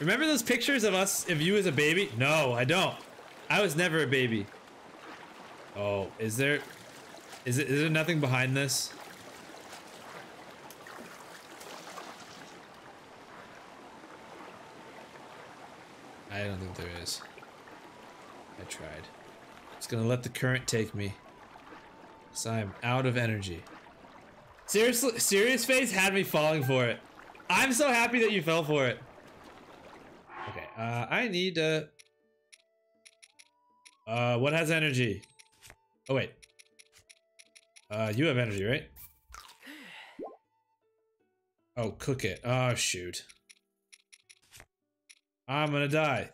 Remember those pictures of us, of you as a baby? No, I don't. I was never a baby. Oh, is there, is it, is there nothing behind this? I don't think there is. I tried. Just gonna let the current take me. So I'm out of energy. Seriously, serious face had me falling for it. I'm so happy that you fell for it. Uh, I need to... Uh, what has energy? Oh, wait. Uh, you have energy, right? Oh, cook it. Oh, shoot. I'm gonna die.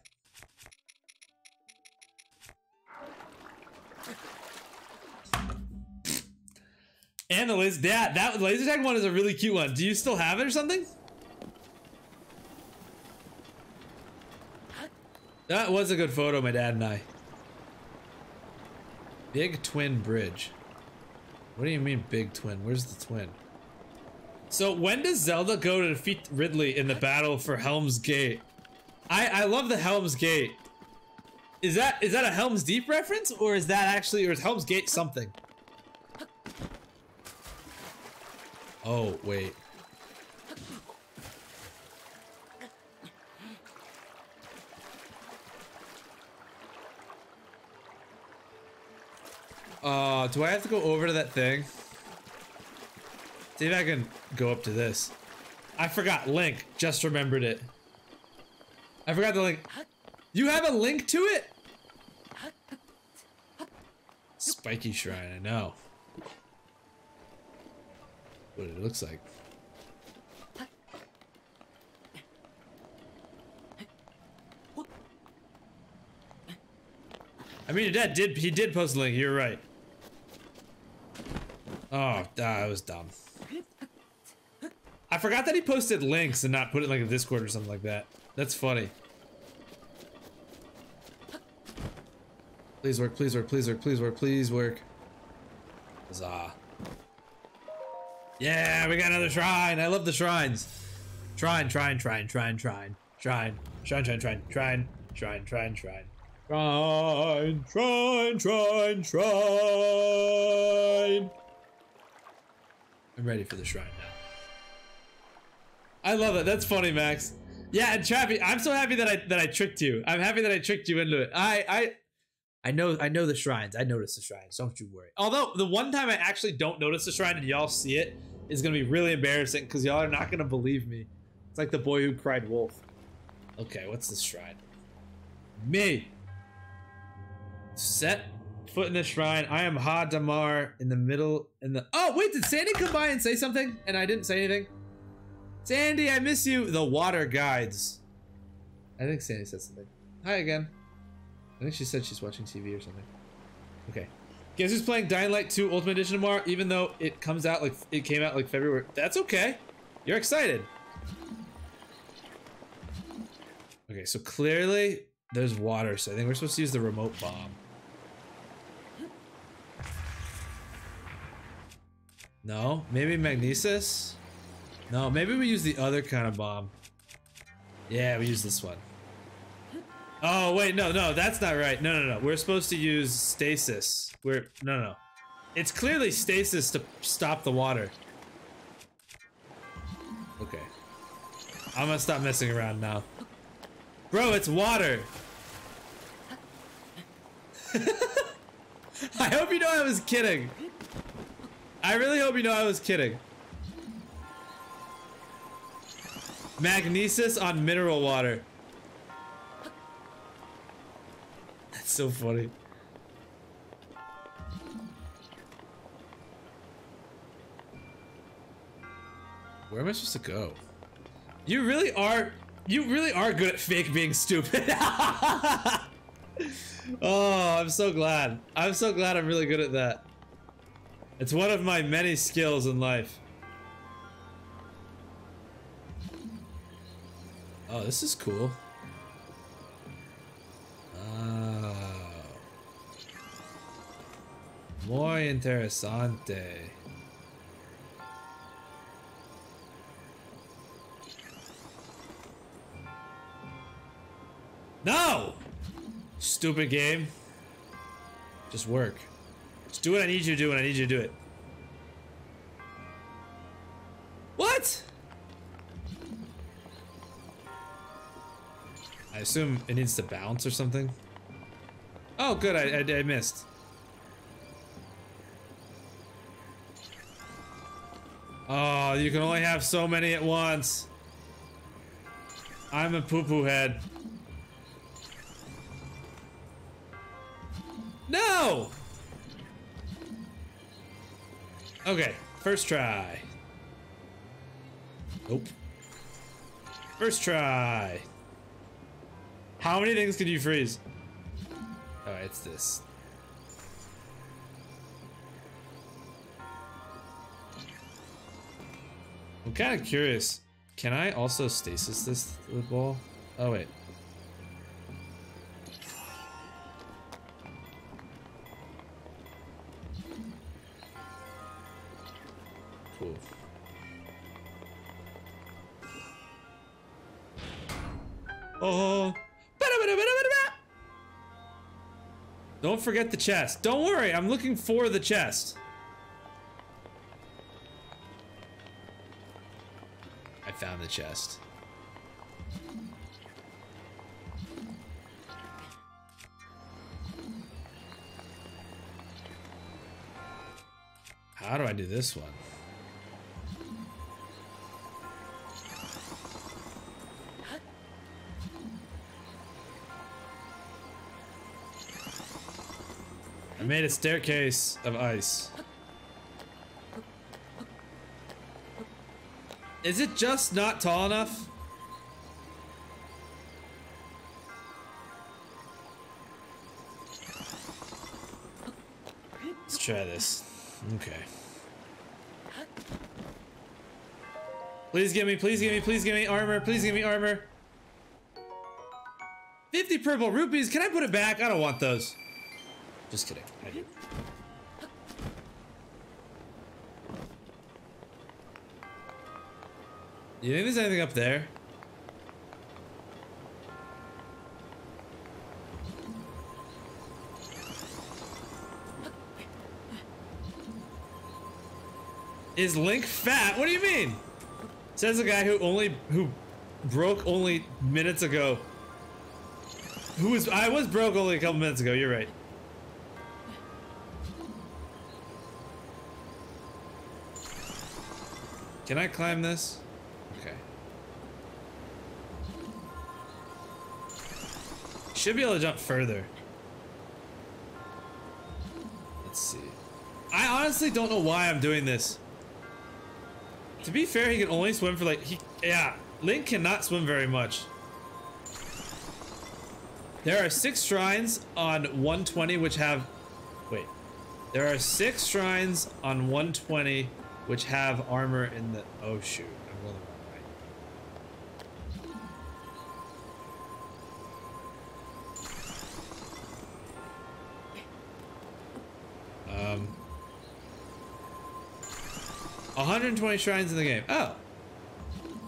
And the laser, that, that laser tag one is a really cute one. Do you still have it or something? That was a good photo, my dad and I. Big twin bridge. What do you mean big twin? Where's the twin? So when does Zelda go to defeat Ridley in the battle for Helm's Gate? I I love the Helm's Gate. Is that is that a Helm's Deep reference or is that actually or is Helm's Gate something? Oh, wait. Uh, do I have to go over to that thing? See if I can go up to this. I forgot Link. Just remembered it. I forgot the link. You have a link to it? Spiky shrine, I know. What it looks like. I mean, your dad did, he did post a link, you're right. Oh, ah, that was dumb. I forgot that he posted links and not put it like a Discord or something like that. That's funny. Please work, please work, please work, please work, please work. Huzzah. Yeah, we got another shrine. I love the shrines. Shrine, shrine, shrine, shrine, shrine, shrine, shrine, shrine, shrine, shrine, shrine, shrine, shrine. Shrine, shrine, shrine, shrine. I'm ready for the shrine now. I love it. That's funny, Max. Yeah, and Trappy, I'm so happy that I that I tricked you. I'm happy that I tricked you into it. I I I know I know the shrines. I notice the shrines. Don't you worry. Although the one time I actually don't notice the shrine and y'all see it is gonna be really embarrassing because y'all are not gonna believe me. It's like the boy who cried wolf. Okay, what's this shrine? Me. Set foot in the shrine. I am Hadamar in the middle in the Oh wait, did Sandy come by and say something? And I didn't say anything? Sandy, I miss you. The water guides. I think Sandy said something. Hi again. I think she said she's watching TV or something. Okay. Guess who's playing Dying Light 2 Ultimate Edition tomorrow? Even though it comes out like it came out like February. That's okay. You're excited. Okay, so clearly there's water, so I think we're supposed to use the remote bomb. No, maybe magnesis? No, maybe we use the other kind of bomb. Yeah, we use this one. Oh, wait, no, no, that's not right. No, no, no. We're supposed to use stasis. We're, no, no. It's clearly stasis to stop the water. Okay. I'm gonna stop messing around now. Bro, it's water. I hope you know I was kidding. I really hope you know I was kidding. Magnesis on mineral water. That's so funny. Where am I supposed to go? You really are you really are good at fake being stupid. oh, I'm so glad. I'm so glad I'm really good at that. It's one of my many skills in life. Oh, this is cool. Oh. Muy interesante. No! Stupid game. Just work. Just do what I need you to do when I need you to do it. What? I assume it needs to bounce or something. Oh, good. I, I, I missed. Oh, you can only have so many at once. I'm a poo-poo head. No! Okay, first try. Nope. First try. How many things could you freeze? Oh, it's this. I'm kind of curious. Can I also stasis this ball? Oh, wait. Oh. Don't forget the chest. Don't worry, I'm looking for the chest. I found the chest. How do I do this one? I made a staircase of ice. Is it just not tall enough? Let's try this. Okay. Please give me, please give me, please give me armor, please give me armor. 50 purple rupees, can I put it back? I don't want those. Just kidding. I do. You think there's anything up there? Is Link fat? What do you mean? Says a guy who only who broke only minutes ago. Who was I was broke only a couple minutes ago. You're right. Can I climb this? Okay. Should be able to jump further. Let's see. I honestly don't know why I'm doing this. To be fair, he can only swim for like he yeah, Link cannot swim very much. There are six shrines on 120 which have wait. There are six shrines on 120 which have armor in the oh shoot, I'm going the wrong way. Um 120 shrines in the game. Oh.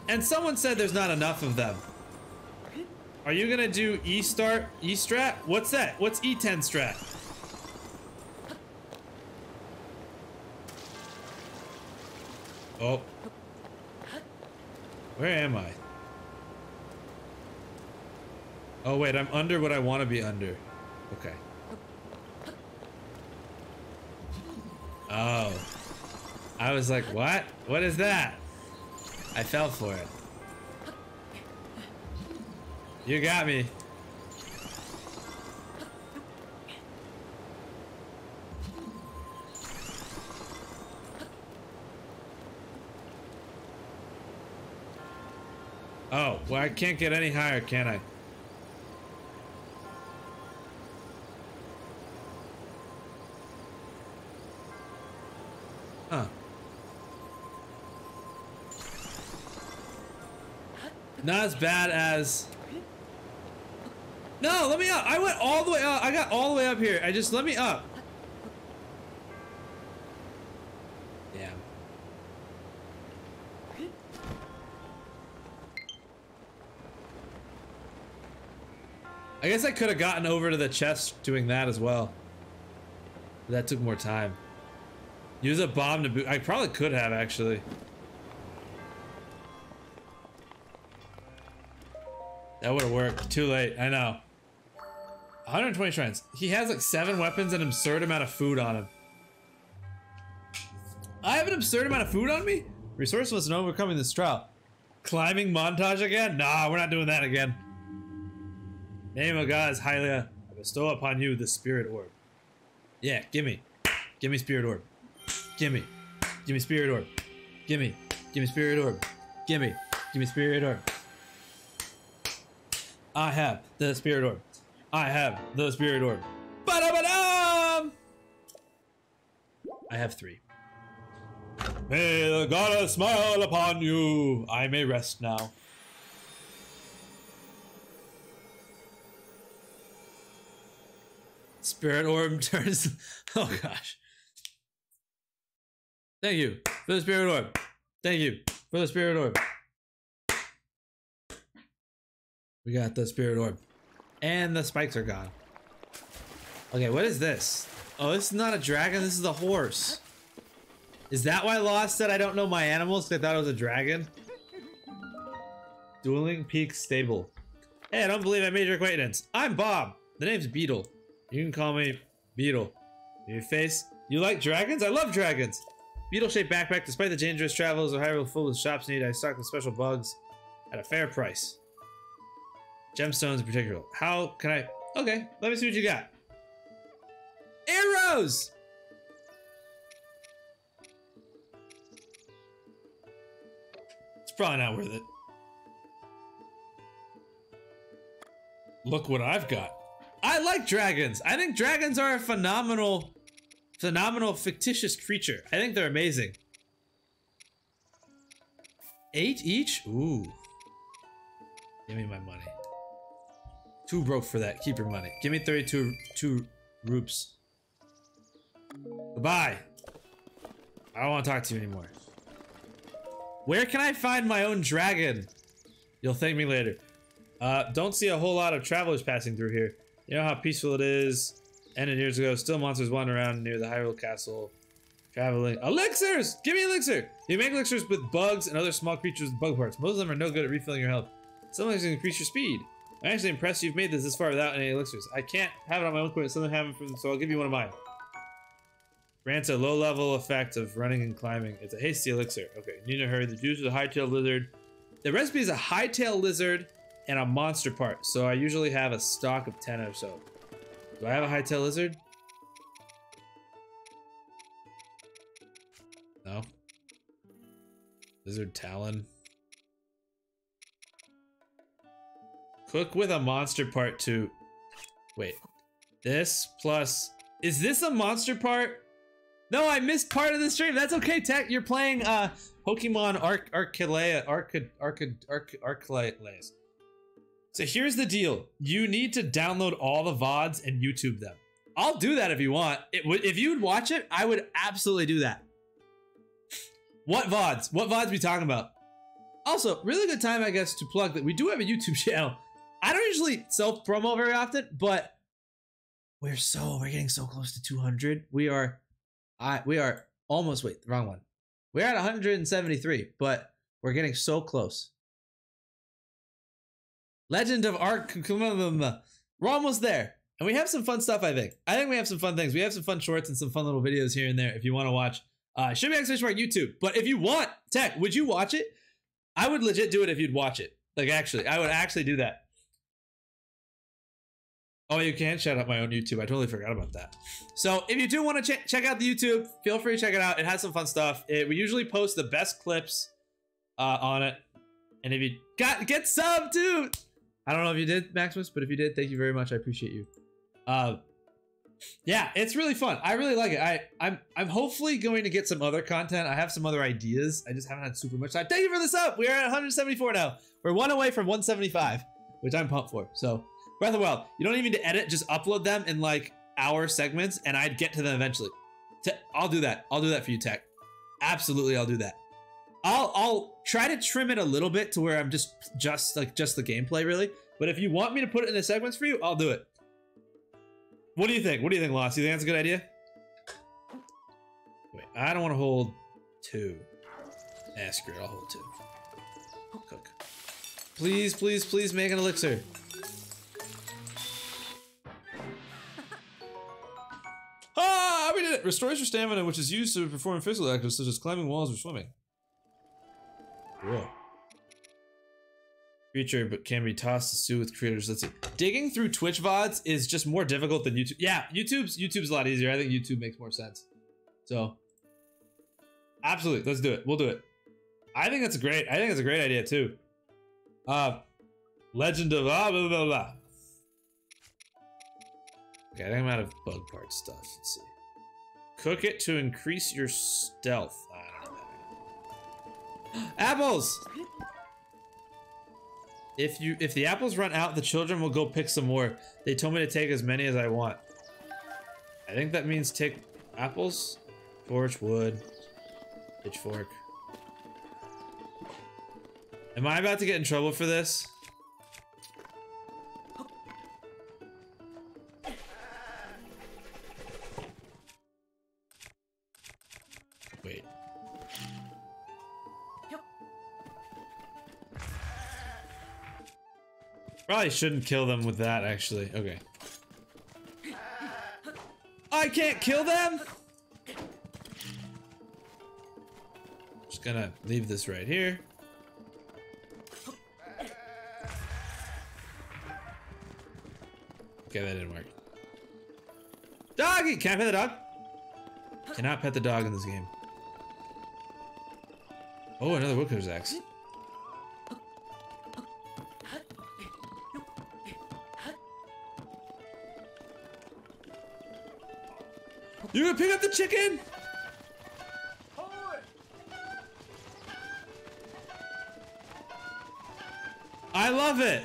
And someone said there's not enough of them. Are you gonna do E start E strat? What's that? What's E10 strat? Where am I? Oh wait, I'm under what I want to be under. Okay. Oh. I was like, what? What is that? I fell for it. You got me. Well I can't get any higher, can I? Huh. Not as bad as... No, let me up. I went all the way up. I got all the way up here. I just let me up. I guess I could have gotten over to the chest doing that as well. But that took more time. Use a bomb to boot. I probably could have actually. That would have worked. Too late. I know. 120 shrines. He has like seven weapons and an absurd amount of food on him. I have an absurd amount of food on me? Resourcefulness and overcoming this trial. Climbing montage again? Nah, we're not doing that again. Name of God is Hylia. I bestow upon you the spirit orb. Yeah, gimme. Gimme spirit orb. Gimme. Gimme spirit orb. Gimme. Gimme spirit orb. Gimme. Gimme spirit orb. I have the spirit orb. I have the spirit orb. Ba-da-ba-dum! I have three. May the goddess smile upon you. I may rest now. Spirit orb turns. Oh gosh. Thank you for the spirit orb. Thank you for the spirit orb. We got the spirit orb. And the spikes are gone. Okay, what is this? Oh, this is not a dragon, this is a horse. Is that why Lost said I don't know my animals? Because I thought it was a dragon? Dueling Peak Stable. Hey, I don't believe I made your acquaintance. I'm Bob. The name's Beetle. You can call me Beetle. Your face? You like dragons? I love dragons! Beetle-shaped backpack. Despite the dangerous travels of Hyrule full of shops need, I stock the special bugs at a fair price. Gemstones in particular. How can I... Okay, let me see what you got. Arrows! It's probably not worth it. Look what I've got. I like dragons. I think dragons are a phenomenal, phenomenal fictitious creature. I think they're amazing. Eight each? Ooh. Give me my money. Too broke for that. Keep your money. Give me 32 two roops. Goodbye. I don't want to talk to you anymore. Where can I find my own dragon? You'll thank me later. Uh, don't see a whole lot of travelers passing through here. You know how peaceful it is. Ended years ago, still monsters wander around near the Hyrule Castle. Traveling. Elixirs! Give me elixir! You make elixirs with bugs and other small creatures with bug parts. Most of them are no good at refilling your health. Some elixirs increase your speed. I'm actually impressed you've made this this far without any elixirs. I can't have it on my own quit, something happen from so I'll give you one of mine. Grants a low level effect of running and climbing. It's a hasty elixir. Okay, need to hurry. The juice is a high-tailed lizard. The recipe is a high-tailed lizard and a monster part. So I usually have a stock of 10 or so. Do I have a high-tailed lizard? No. Lizard talon. Cook with a monster part two. Wait. This plus... Is this a monster part? No, I missed part of the stream. That's okay, Tech. You're playing uh Pokemon Arc Arcalea Arcad Arc Arcalea. So here's the deal. You need to download all the VODs and YouTube them. I'll do that if you want. If you would watch it, I would absolutely do that. What VODs? What VODs we talking about? Also, really good time, I guess, to plug that we do have a YouTube channel. I don't usually self promo very often, but we're so we're getting so close to 200. We are, I we are almost wait wrong one. We're at 173, but we're getting so close. Legend of Arc. We're almost there. And we have some fun stuff, I think. I think we have some fun things. We have some fun shorts and some fun little videos here and there if you want to watch. Uh, should be to our YouTube. But if you want, Tech, would you watch it? I would legit do it if you'd watch it. Like, actually, I would actually do that. Oh, you can shout out my own YouTube. I totally forgot about that. So if you do want to ch check out the YouTube, feel free to check it out. It has some fun stuff. It, we usually post the best clips uh, on it. And if you got get sub too, I don't know if you did, Maximus, but if you did, thank you very much. I appreciate you. Uh, yeah, it's really fun. I really like it. I I'm I'm hopefully going to get some other content. I have some other ideas. I just haven't had super much time. Thank you for this up. We are at 174 now. We're one away from 175, which I'm pumped for. So Breath of Wild, you don't even need to edit, just upload them in like hour segments and I'd get to them eventually. I'll do that. I'll do that for you, Tech. Absolutely, I'll do that. I'll I'll try to trim it a little bit to where I'm just just like just the gameplay really. But if you want me to put it in the segments for you, I'll do it. What do you think? What do you think, Lost? You think that's a good idea? Wait, I don't want to hold two. Ah, screw it. I'll hold two. Cook. Please, please, please make an elixir. Ah, we did it! Restores your stamina, which is used to perform physical actions such as climbing walls or swimming. Cool. Creature, but can be tossed to stew with creators. Let's see. Digging through Twitch VODs is just more difficult than YouTube. Yeah, YouTube's YouTube's a lot easier. I think YouTube makes more sense. So, absolutely, let's do it. We'll do it. I think that's great. I think it's a great idea too. Uh, Legend of blah blah blah blah. Okay, I think I'm out of bug part stuff. Let's see. Cook it to increase your stealth. Know. Apples! If you if the apples run out, the children will go pick some more. They told me to take as many as I want. I think that means take apples, torch, wood, pitchfork. Am I about to get in trouble for this? Probably shouldn't kill them with that, actually. Okay. I can't kill them? Just gonna leave this right here. Okay, that didn't work. Doggy! Can I pet the dog? Cannot pet the dog in this game. Oh, another woodcutter's axe. You gonna pick up the chicken? I love it.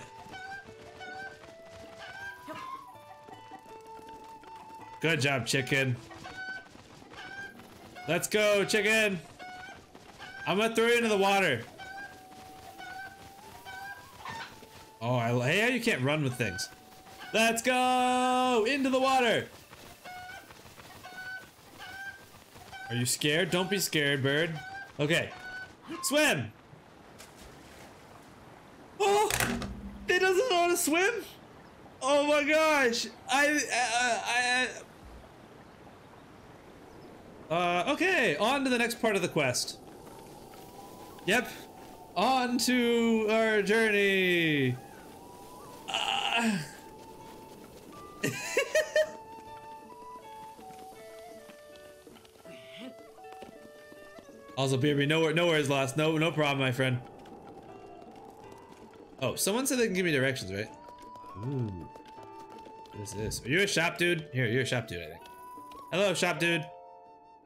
Good job, chicken. Let's go, chicken. I'm gonna throw you into the water. Oh, I, hey, you can't run with things. Let's go into the water. Are you scared? Don't be scared, bird. Okay. Swim! Oh! It doesn't know how to swim? Oh my gosh! I, I, I, uh, okay, on to the next part of the quest. Yep, on to our journey. Uh. Also, BRB, nowhere, nowhere is lost. No, no problem, my friend. Oh, someone said they can give me directions, right? Ooh. What is this? Are you a shop dude? Here, you're a shop dude, I think. Hello, shop dude.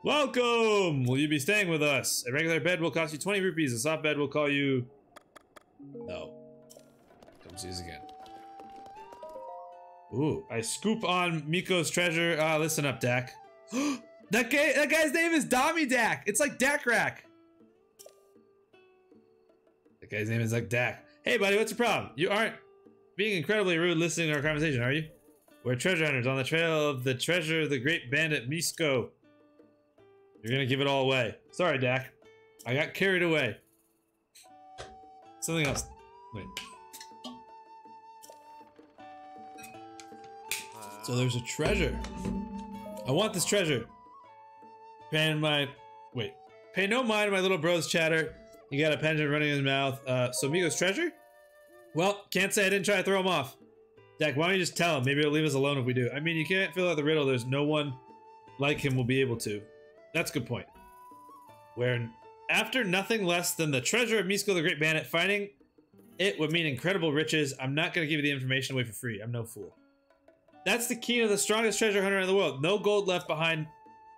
Welcome! Will you be staying with us? A regular bed will cost you 20 rupees. A soft bed will call you... No. Come see us again. Ooh, I scoop on Misko's treasure. Ah, uh, listen up, Dak. That guy, that guy's name is Dami Dak. It's like Dakrak. That guy's name is like Dak. Hey, buddy, what's your problem? You aren't being incredibly rude listening to our conversation, are you? We're treasure hunters on the trail of the treasure of the great bandit Misko. You're gonna give it all away. Sorry, Dak. I got carried away. Something else. Wait. So there's a treasure. I want this treasure. Paying my wait. Pay no mind my little bro's chatter. He got a penchant running in his mouth. Uh, so Misko's treasure? Well, can't say I didn't try to throw him off. Dak, why don't you just tell him? Maybe he'll leave us alone if we do. I mean, you can't fill out the riddle. There's no one like him will be able to. That's a good point. Where after nothing less than the treasure of Misko the Great Bandit, finding it would mean incredible riches. I'm not going to give you the information away for free. I'm no fool. That's the key to the strongest treasure hunter in the world. No gold left behind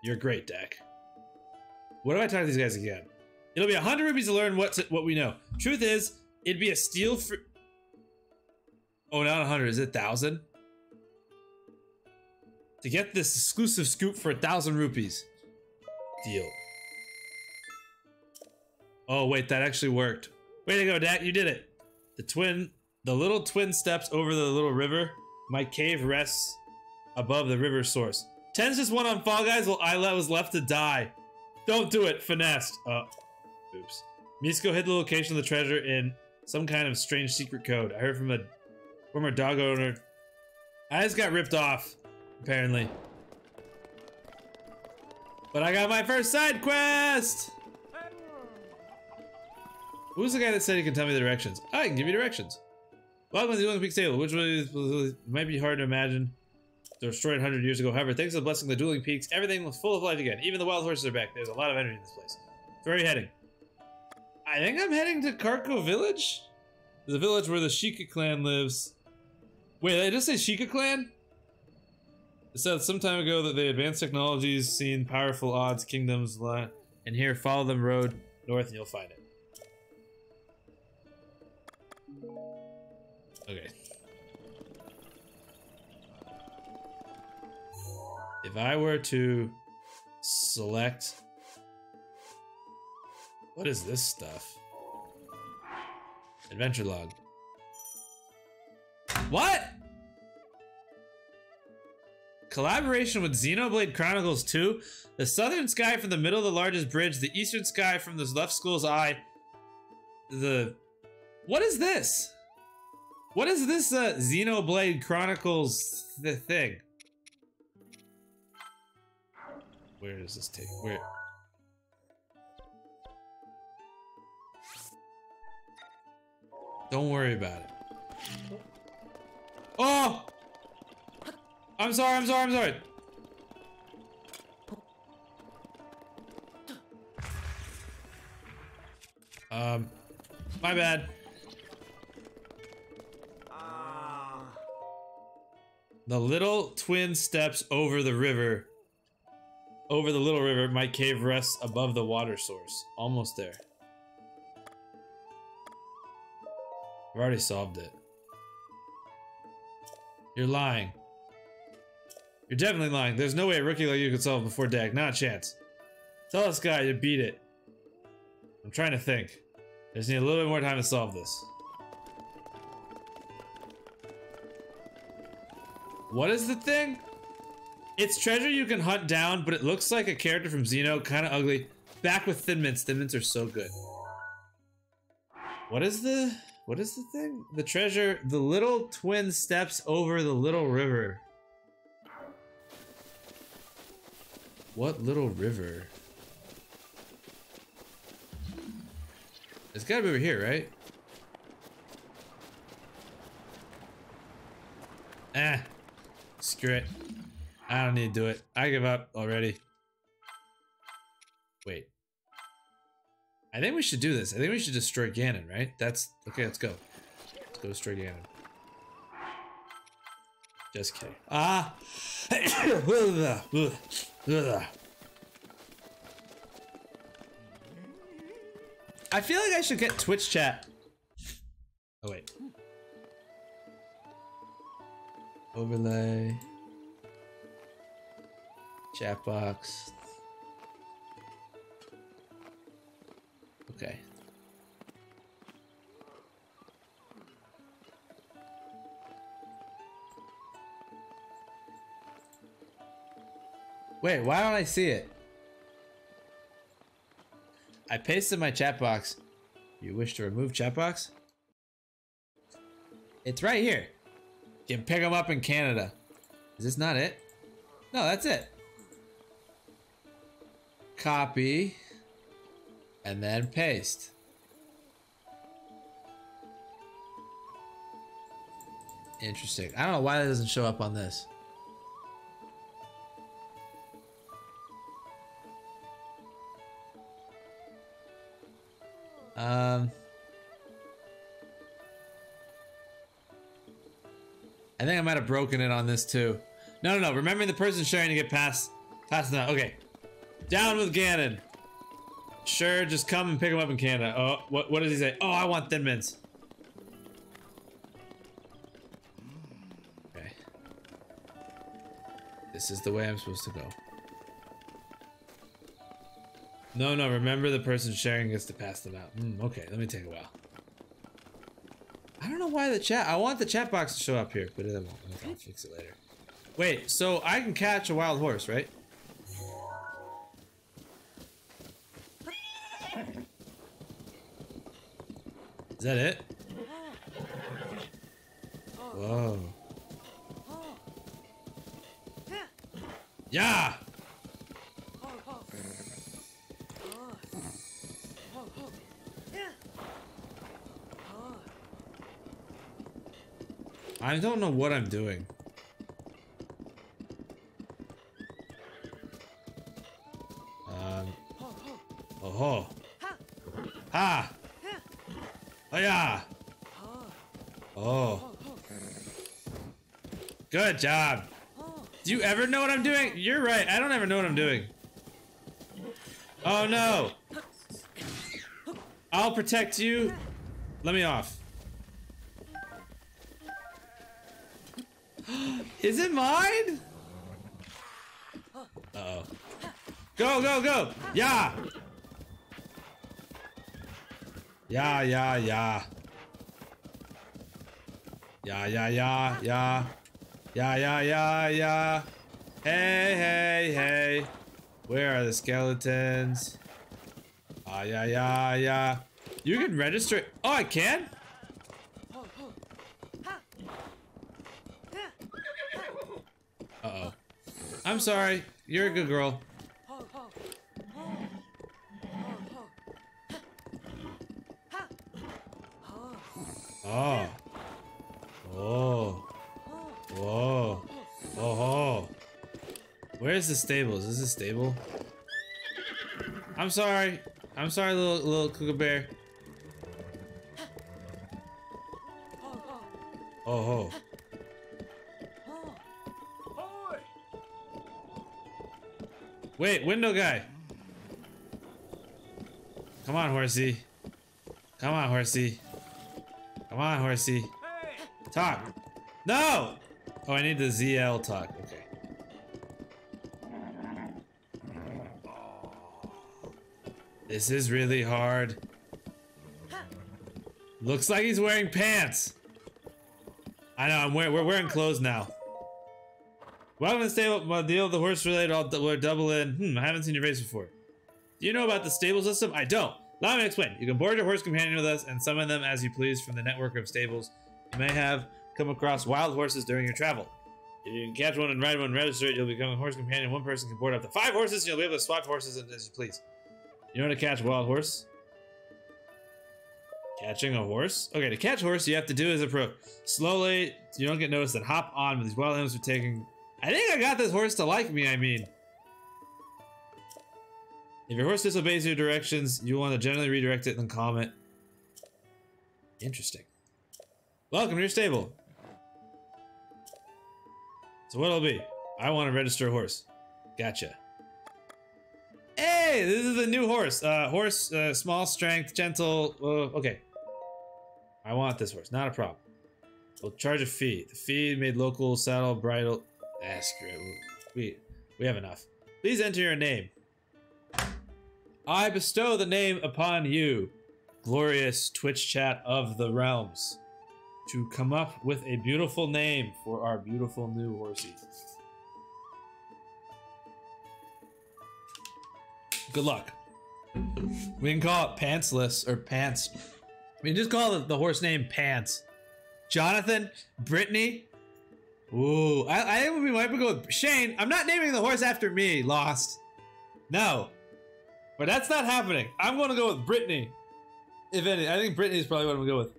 you're great, Dak. What do I talk to these guys again? It'll be a hundred rupees to learn what to, what we know. Truth is, it'd be a steal for. Oh, not a hundred. Is it thousand? To get this exclusive scoop for a thousand rupees. Deal. Oh wait, that actually worked. Way to go, Dak! You did it. The twin the little twin steps over the little river. My cave rests above the river source. Ten's just won on Fall Guys while Isla was left to die. Don't do it, finessed. Oh, uh, oops. Misko hid the location of the treasure in some kind of strange secret code. I heard from a former dog owner. I just got ripped off, apparently. But I got my first side quest! Who's the guy that said he can tell me the directions? I can give you directions. Welcome to the Dueling Peak Stable, which was, might be hard to imagine. Destroyed 100 years ago. However, thanks to the blessing of the Dueling Peaks, everything was full of life again. Even the wild horses are back. There's a lot of energy in this place. Where are you heading? I think I'm heading to Kakariko Village? The village where the Sheikah clan lives. Wait, did I just say Sheikah clan? It said some time ago that the advanced technologies seen powerful odds kingdoms. And here, follow them road north and you'll find it. Okay. If I were to select... What is this stuff? Adventure log. What? Collaboration with Xenoblade Chronicles 2. The southern sky from the middle of the largest bridge. The eastern sky from the left school's eye. The... What is this? What is this uh, Xenoblade Chronicles th thing? Where does this take? Where? Don't worry about it. Oh! I'm sorry, I'm sorry, I'm sorry. Um, my bad. The little twin steps over the river. Over the little river, my cave rests above the water source. Almost there. I've already solved it. You're lying. You're definitely lying. There's no way a rookie like you could solve before Dag. Not a chance. Tell this guy to beat it. I'm trying to think. I just need a little bit more time to solve this. What is the thing? It's treasure you can hunt down, but it looks like a character from Xeno, kind of ugly. Back with Thin Mints. Thin Mints are so good. What is the... What is the thing? The treasure... The little twin steps over the little river. What little river? It's gotta be over here, right? Ah. Screw it. I don't need to do it. I give up already. Wait. I think we should do this. I think we should destroy Ganon, right? That's... Okay, let's go. Let's go destroy Ganon. Just kidding. Ah! I feel like I should get Twitch chat. Oh, wait. Overlay. Chat box. Okay. Wait, why don't I see it? I pasted my chat box. You wish to remove chat box? It's right here. You can pick them up in Canada. Is this not it? No, that's it. Copy. And then paste. Interesting. I don't know why that doesn't show up on this. Um... I think I might have broken it on this too. No, no, no. Remembering the person sharing to get past, past that. Okay. Down with Ganon. Sure, just come and pick him up in Canada. Oh, what, what does he say? Oh, I want Thin Mints. Okay. This is the way I'm supposed to go. No, no, remember the person sharing gets to pass them out. Mm, okay, let me take a while. I don't know why the chat. I want the chat box to show up here, but it won't. I'll fix it later. Wait, so I can catch a wild horse, right? Is that it? Whoa. Yeah! I don't know what I'm doing. Um. Oh. Ha! Yeah! Oh. Good job. Do you ever know what I'm doing? You're right. I don't ever know what I'm doing. Oh no. I'll protect you. Let me off. Is it mine? Uh oh. Go, go, go! Yeah! Yeah, yeah, yeah. Yeah, yeah, yeah, yeah. Yeah, yeah, yeah, yeah. Hey, hey, hey. Where are the skeletons? Ah, yeah, yeah, yeah. You can register. Oh, I can? Uh-oh. I'm sorry. You're a good girl. Oh. Oh. Whoa. Oh. oh. Where's the stables? Is this stable? I'm sorry. I'm sorry, little little cougar bear. Oh ho. Wait, window guy. Come on, horsey. Come on, horsey. Come on, horsey. Talk. No! Oh, I need the ZL talk. Okay. This is really hard. Looks like he's wearing pants. I know, I'm wearing, we're wearing clothes now. Welcome to stable. My deal the horse related. I'll we're double in. Hmm, I haven't seen your face before. Do you know about the stable system? I don't. Allow me explain. You can board your horse companion with us and summon them as you please from the network of stables. You may have come across wild horses during your travel. If you can catch one and ride one and register it, you'll become a horse companion. One person can board up to five horses, and you'll be able to swap horses as you please. You know how to catch a wild horse? Catching a horse? Okay, to catch a horse, you have to do is approach slowly. So you don't get noticed. Then hop on. But these wild animals are taking. I think I got this horse to like me. I mean, if your horse disobeys your directions, you want to generally redirect it and calm it. Interesting. Welcome to your stable. So what'll be? I want to register a horse. Gotcha. Hey, this is a new horse. Uh, horse, uh, small strength, gentle. Uh, okay. I want this horse. Not a problem. We'll charge a fee. The fee made local saddle, bridle. Ah, screw it. We, we have enough. Please enter your name. I bestow the name upon you, glorious Twitch chat of the realms, to come up with a beautiful name for our beautiful new horsey. Good luck. We can call it Pantsless or Pants. We can just call the, horse name Pants. Jonathan, Brittany. Ooh, I, I think we might go with Shane. I'm not naming the horse after me, Lost. No. But that's not happening. I'm going to go with Brittany. If any, I think Brittany is probably what I'm going to go with.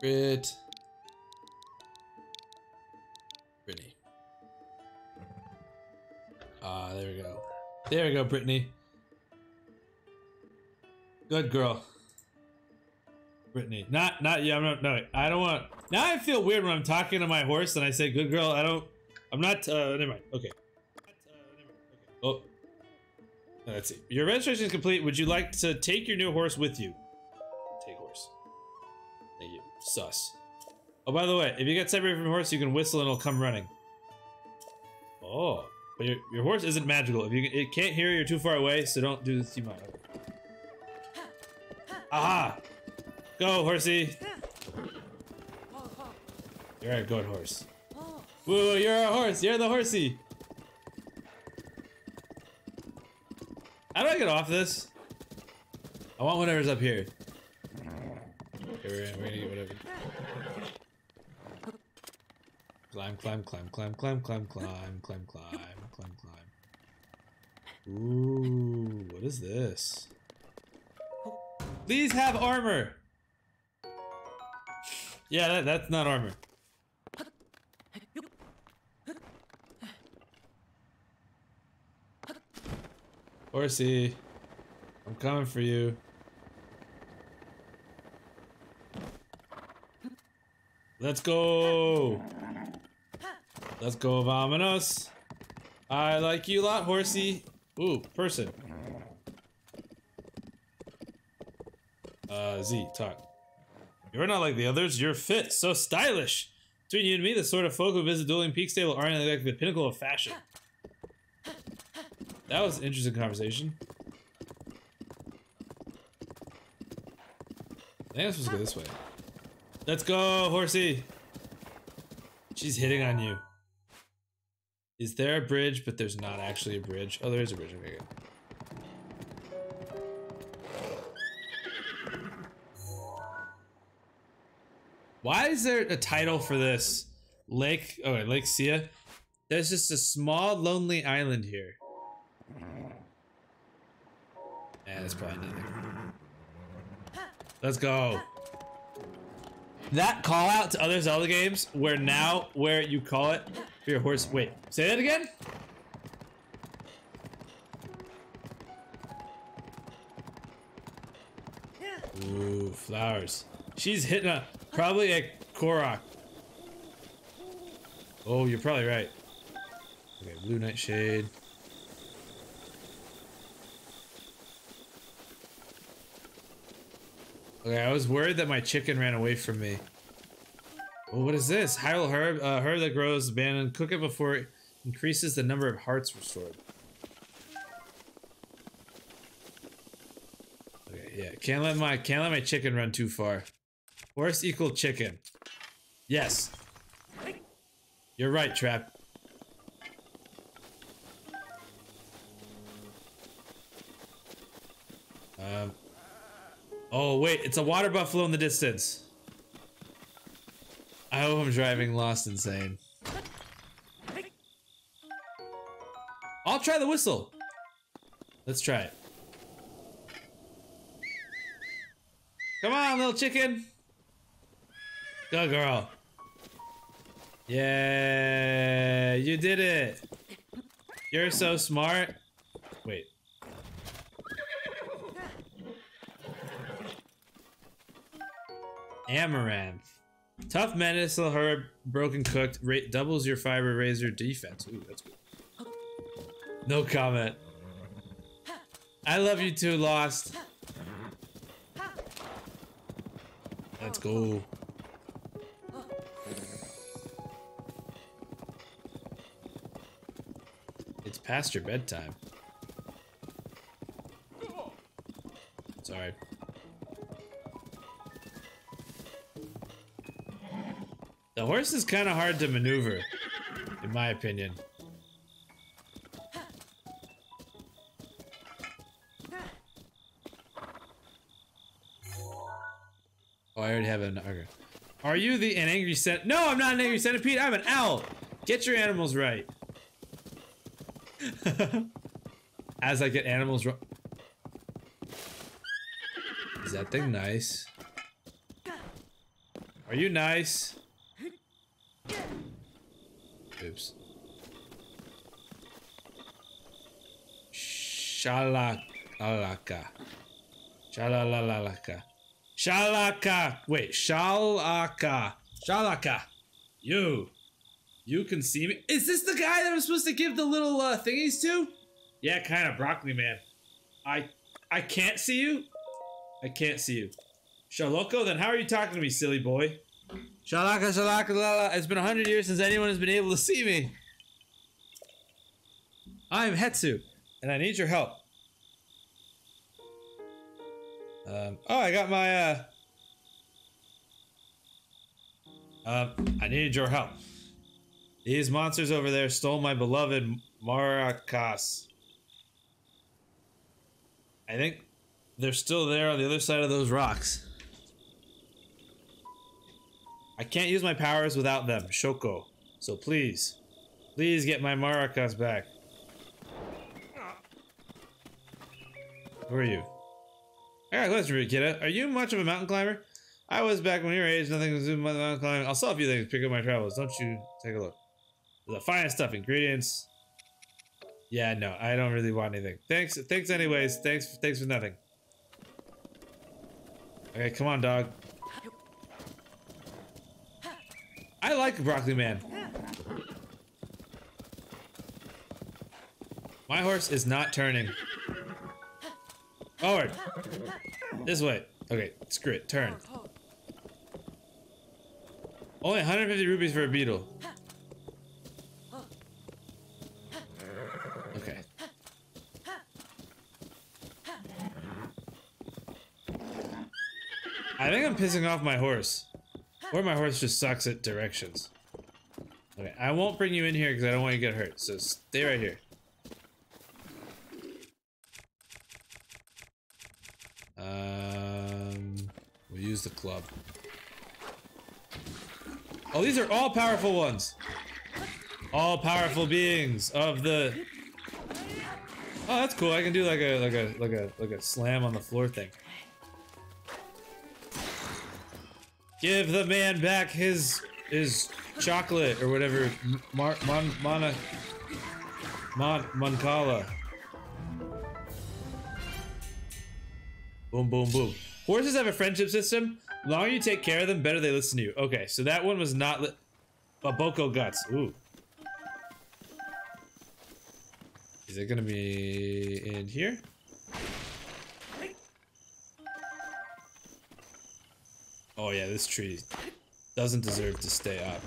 Brit. Brittany. Ah, there we go. There we go, Brittany. Good girl. Brittany. Not, not, yeah, I'm not, no, I don't want, now I feel weird when I'm talking to my horse and I say good girl. I don't, I'm not, uh, never mind. Okay. Oh. Let's see. Your registration is complete. Would you like to take your new horse with you? Take horse. Thank you. Sus. Oh, by the way, if you get separated from your horse, you can whistle and it'll come running. Oh. But your, your horse isn't magical. If you it can't hear you, you're too far away, so don't do this too much. Aha! Go, horsey! You're a good horse. Woo, you're a horse! You're the horsey! How do I get off this? I want whatever's up here. Okay, we're we're gonna get whatever. Climb, climb, climb, climb, climb, climb, climb, climb, climb, climb, climb. Ooh, what is this? Please have armor! Yeah, that, that's not armor. Horsey, I'm coming for you. Let's go! Let's go, vamonos! I like you a lot, horsey. Ooh, person. Uh, Z, talk. You're not like the others, you're fit, so stylish! Between you and me, the sort of folk who visit Dueling Peak Stable aren't like the pinnacle of fashion. That was an interesting conversation. I think I'm supposed to go this way. Let's go, horsey! She's hitting on you. Is there a bridge? But there's not actually a bridge. Oh, there is a bridge. Okay, good. Why is there a title for this? Lake, oh, Lake Sia? There's just a small, lonely island here. Yeah, that's probably nothing. Let's go. That call out to other Zelda games where now, where you call it for your horse. Wait, say that again? Ooh, flowers. She's hitting a, probably a Korok. Oh, you're probably right. Okay, blue nightshade. Okay, I was worried that my chicken ran away from me. Oh, what is this? Hyrule herb, uh, herb that grows abandoned. Cook it before it increases the number of hearts restored. Okay, yeah. Can't let my can't let my chicken run too far. Horse equal chicken. Yes. You're right, Trap. Oh wait, it's a water buffalo in the distance. I hope I'm driving lost insane. I'll try the whistle. Let's try it. Come on, little chicken. Go, girl. Yeah, you did it. You're so smart. Wait. Amaranth. Tough medicinal herb, broken cooked, doubles your fiber razor defense. Ooh, that's good. No comment. I love you too, Lost. Let's go. It's past your bedtime. Sorry. Horse is kind of hard to maneuver, in my opinion. Oh, I already have an. Okay. Are you the an angry cent? No, I'm not an angry centipede. I'm an owl. Get your animals right. As I get animals right. Is that thing nice? Are you nice? Oops. Shalalaka. Shalalalaka. Shalaka. Wait, Shalaka. Shalaka. You. You can see me. Is this the guy that I'm supposed to give the little uh, thingies to? Yeah, kind of. Broccoli man. I I can't see you. I can't see you. Shaloko, then how are you talking to me, silly boy? Shalaka, shalaka, lala. It's been a hundred years since anyone has been able to see me. I'm Hestu, and I need your help. Um, oh, I got my, uh... Uh, I needed your help. These monsters over there stole my beloved maracas. I think they're still there on the other side of those rocks. I can't use my powers without them, Shoko. So please, please get my maracas back. Who are you? I got a question for you, kiddo. Are you much of a mountain climber? I was back when you were age, nothing was mountain climbing. I'll sell a few things, pick up my travels. Don't you take a look. The finest stuff, ingredients. Yeah, no, I don't really want anything. Thanks, thanks anyways. Thanks, thanks for nothing. Okay, come on, dog. I like Broccoli Man. My horse is not turning. Forward. This way. Okay, screw it. Turn. Only 150 rupees for a beetle. Okay. I think I'm pissing off my horse. Or my horse just sucks at directions. Okay, I won't bring you in here because I don't want you to get hurt. So stay right here. Um, we'll use the club. Oh, these are all powerful ones. All powerful beings of the. Oh, that's cool. I can do like a like a like a like a slam on the floor thing. Give the man back his his chocolate or whatever. Mar mon mana mon moncala. Boom boom boom. Horses have a friendship system. The longer you take care of them, better they listen to you. Okay, so that one was not lit. Boko guts. Ooh. Is it gonna be in here? Oh yeah, this tree doesn't deserve to stay up.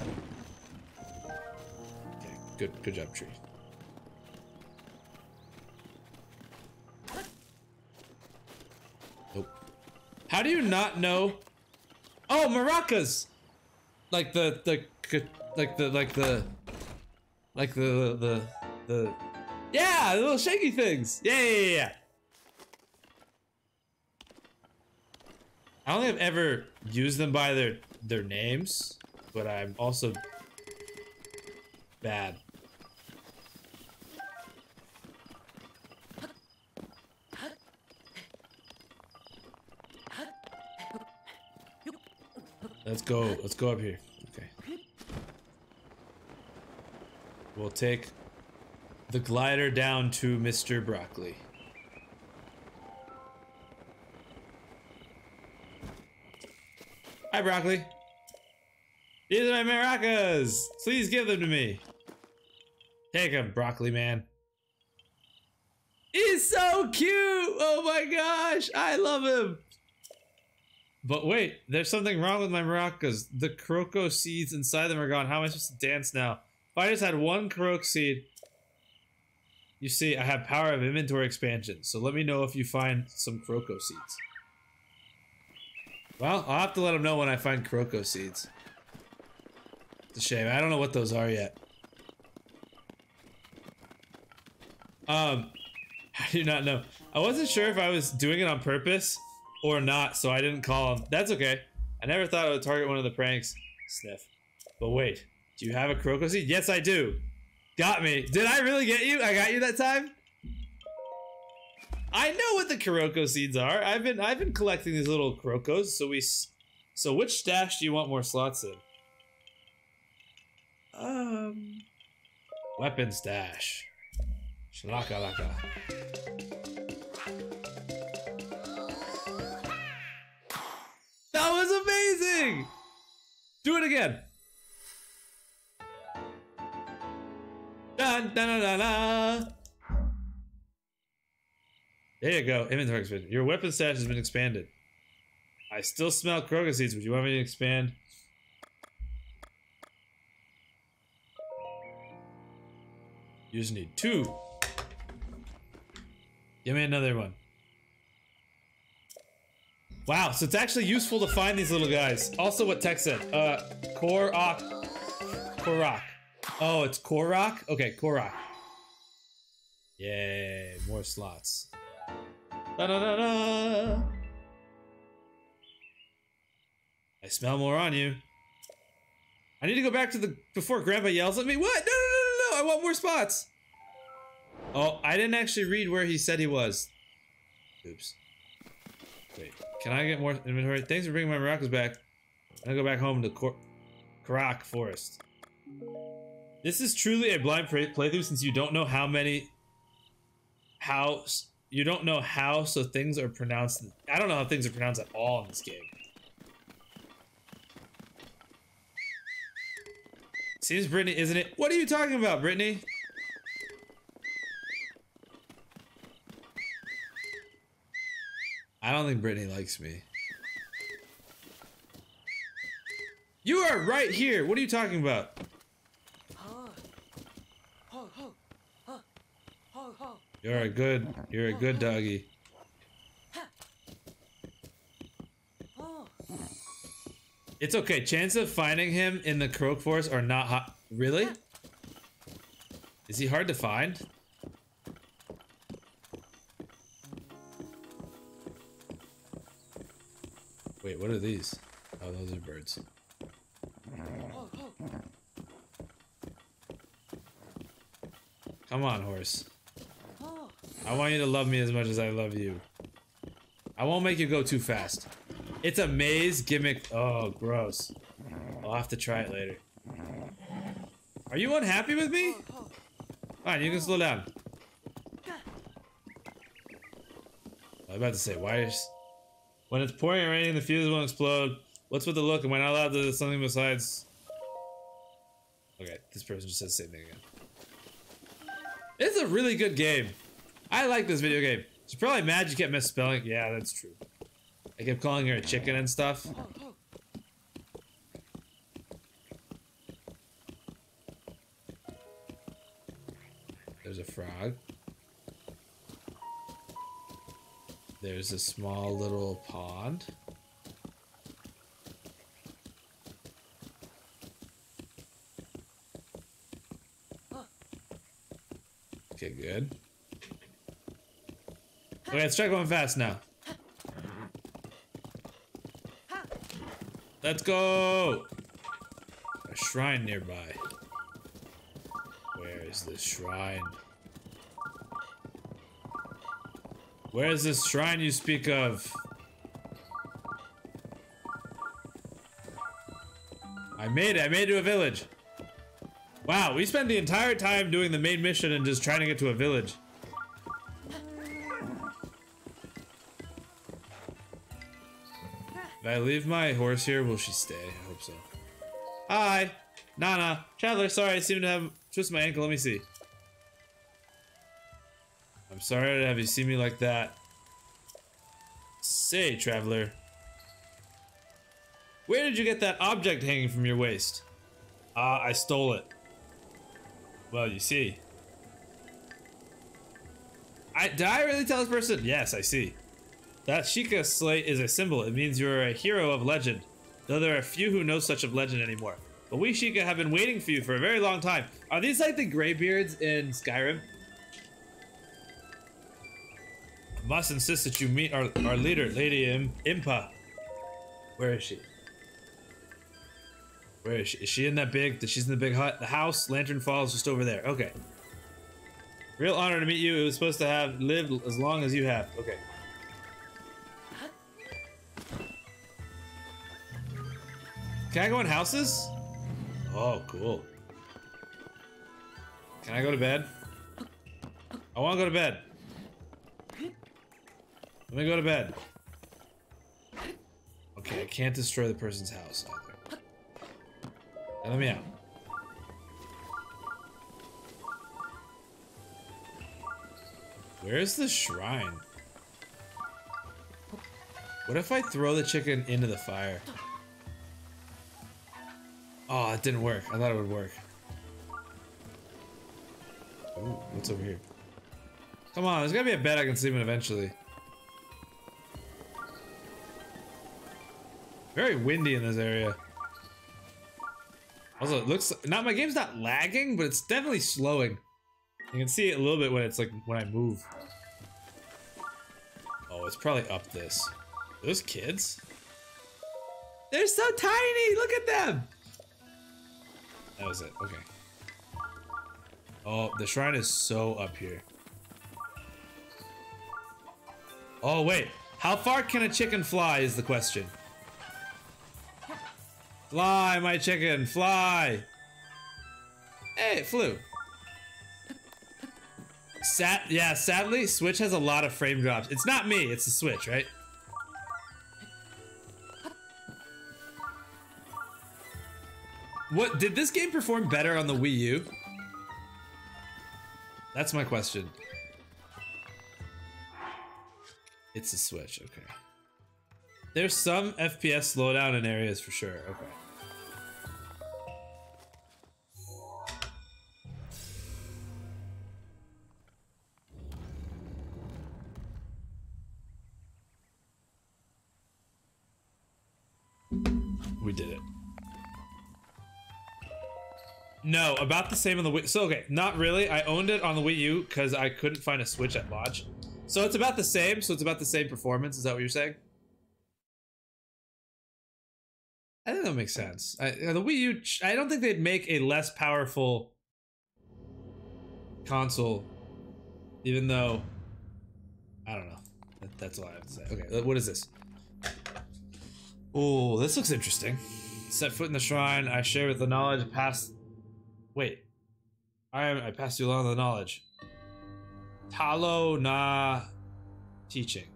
Okay, good, good job, tree. Nope. How do you not know? Oh, maracas! Like the, the, like the, like the, like the, the, the, yeah, the little shaky things. Yeah, yeah, yeah, I don't think I've ever used them by their their names, but I'm also bad. Let's go. Let's go up here. Okay. We'll take the glider down to Mr. Broccoli. Hi, Broccoli. These are my maracas. Please give them to me. Take them, Broccoli Man. He's so cute. Oh my gosh. I love him. But wait, there's something wrong with my maracas. The croco seeds inside them are gone. How am I supposed to dance now? If I just had one Korok seed. You see, I have power of inventory expansion. So let me know if you find some Croco seeds. Well, I'll have to let him know when I find Koroko seeds. It's a shame. I don't know what those are yet. Um, I do not know. I wasn't sure if I was doing it on purpose or not, so I didn't call him. That's okay. I never thought I would target one of the pranks. Sniff. But wait, do you have a Koroko seed? Yes, I do. Got me. Did I really get you? I got you that time? I know what the Koroko seeds are. I've been I've been collecting these little Korokos. So we, so which stash do you want more slots in? Um, weapon stash. Shalaka laka. That was amazing. Do it again. Dun, dun, dun, dun, dun. There you go. Inventory expansion. Your weapon stash has been expanded. I still smell Koroko seeds. Would you want me to expand? You just need two. Give me another one. Wow, so it's actually useful to find these little guys. Also what Tech said. Uh, Korok. Korok. Oh, it's Korok? Okay, Korok. Yay, more slots. Da da da da! I smell more on you. I need to go back to the before Grandpa yells at me. What? No, no, no, no, no! I want more spots. Oh, I didn't actually read where he said he was. Oops. Wait, can I get more inventory? Thanks for bringing my maracas back. I'll go back home to Karak Forest. This is truly a blind playthrough since you don't know how many how you don't know how so things are pronounced I don't know how things are pronounced at all in this game. Seems Brittany, isn't it? What are you talking about, Brittany? I don't think Brittany likes me. You are right here. What are you talking about? You're a good, you're a good doggy. It's okay. Chance of finding him in the Croak Forest are not hot. Really? Is he hard to find? Wait, what are these? Oh, those are birds. Come on, horse. I want you to love me as much as I love you. I won't make you go too fast. It's a maze gimmick. Oh, gross. I'll have to try it later. Are you unhappy with me? Fine, you can slow down. I was about to say, why is... When it's pouring and raining, the fuse won't explode. What's with the look? Am I not allowed to do something besides... Okay, this person just said the same thing again. It's a really good game. I like this video game. She's probably mad you kept misspelling. Yeah, that's true. I kept calling her a chicken and stuff. There's a frog. There's a small little pond. Okay, good. Okay, let's try going fast now. Let's go! A shrine nearby. Where is this shrine? Where is this shrine you speak of? I made it. I made it to a village. Wow, we spent the entire time doing the main mission and just trying to get to a village. I leave my horse here, will she stay? I hope so. Hi! Nana! Traveler, sorry, I seem to have twisted my ankle. Let me see. I'm sorry to have you see me like that. Say, traveler. Where did you get that object hanging from your waist? Ah, uh, I stole it. Well, you see. I, did I really tell this person? Yes, I see. That Sheikah slate is a symbol. It means you're a hero of legend. Though there are few who know such of legend anymore. But we Sheikah have been waiting for you for a very long time. Are these like the Greybeards in Skyrim? I must insist that you meet our, our leader, Lady Im Impa. Where is she? Where is she? Is she in that big? She's in the big hut. The house, Lantern Falls, just over there. Okay. Real honor to meet you. It was supposed to have lived as long as you have. Okay. Can I go in houses? Oh, cool. Can I go to bed? I want to go to bed. Let me go to bed. Okay, I can't destroy the person's house either. Now let me out. Where's the shrine? What if I throw the chicken into the fire? Oh, it didn't work. I thought it would work. Ooh, what's over here? Come on, there's gotta be a bed I can sleep in eventually. Very windy in this area. Also, it looks not my game's not lagging, but it's definitely slowing. You can see it a little bit when it's like when I move. Oh, it's probably up this. Those kids? They're so tiny! Look at them! That was it. Okay. Oh, the shrine is so up here. Oh, wait. How far can a chicken fly is the question. Fly, my chicken, fly! Hey, it flew. Sad, yeah, sadly, Switch has a lot of frame drops. It's not me, it's the Switch, right? What, did this game perform better on the Wii U? That's my question. It's a Switch, okay. There's some FPS slowdown in areas for sure, okay. No, about the same on the Wii. So okay, not really. I owned it on the Wii U because I couldn't find a Switch at launch. So it's about the same. So it's about the same performance. Is that what you're saying? I think that makes sense. I, uh, the Wii U. I don't think they'd make a less powerful console, even though I don't know. That, that's all I have to say. Okay, uh, what is this? Oh, this looks interesting. Set foot in the shrine. I share with the knowledge past. Wait. I I passed you along the knowledge. Talo na teaching.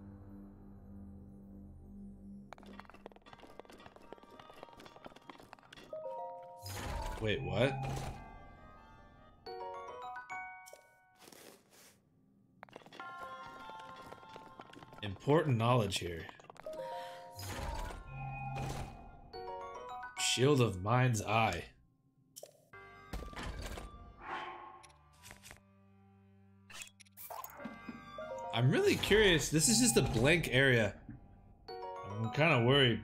Wait, what? Important knowledge here. Shield of Mind's Eye. I'm really curious. This is just a blank area. I'm kind of worried.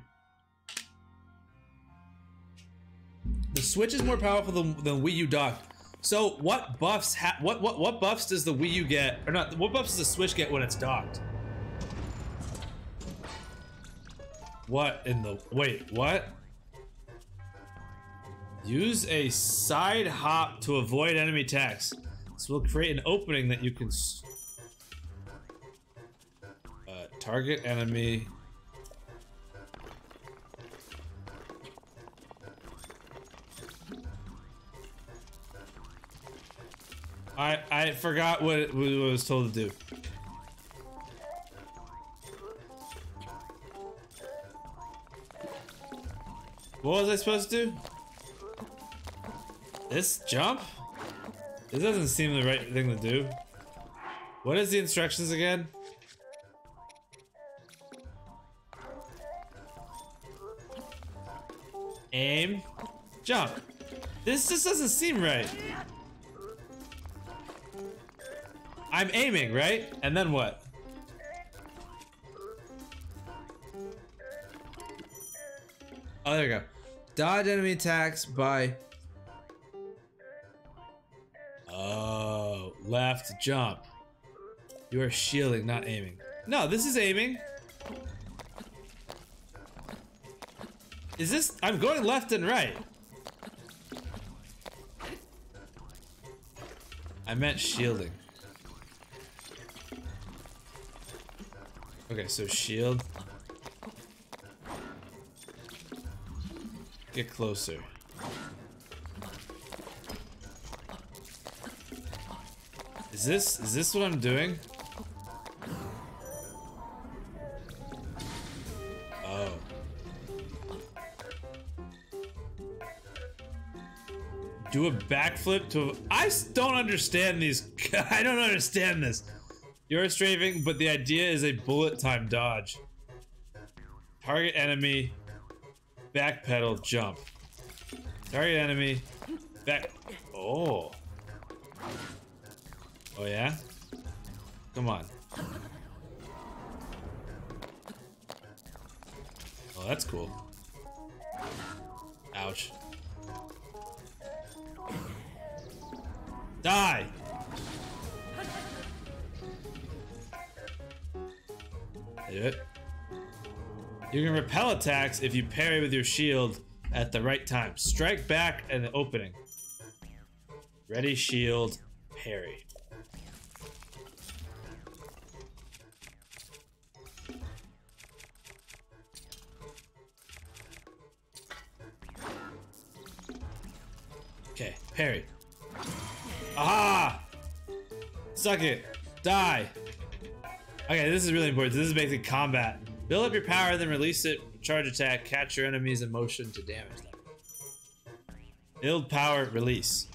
The Switch is more powerful than, than Wii U dock. So what buffs what what what buffs does the Wii U get or not what buffs does the Switch get when it's docked? What in the wait, what? Use a side hop to avoid enemy attacks. This will create an opening that you can target enemy. I I forgot what it, what was told to do. What was I supposed to do? This jump? This doesn't seem the right thing to do. What is the instructions again? Aim. Jump. This just doesn't seem right. I'm aiming, right? And then what? Oh, there we go. Dodge enemy attacks by Oh, left jump. You are shielding, not aiming. No, this is aiming. Is this? I'm going left and right. I meant shielding. Okay, so shield. Get closer. Is this, is this what I'm doing? Do a backflip to, I don't understand these, I don't understand this. You're strafing, but the idea is a bullet time dodge. Target enemy, backpedal, jump. Target enemy, back, oh. Oh yeah? Come on. Oh, that's cool. Ouch. Die! It. You can repel attacks if you parry with your shield at the right time. Strike back at the opening. Ready, shield, parry. Okay, parry. Aha! Suck it. Die. Okay, this is really important. This is basically combat. Build up your power, then release it. Charge attack. Catch your enemies in motion to damage them. Build power, release.